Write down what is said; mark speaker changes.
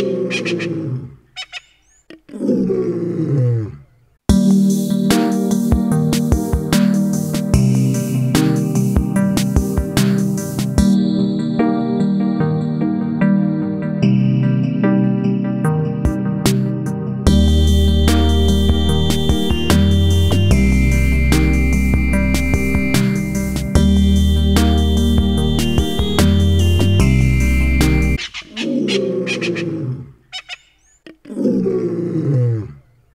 Speaker 1: you.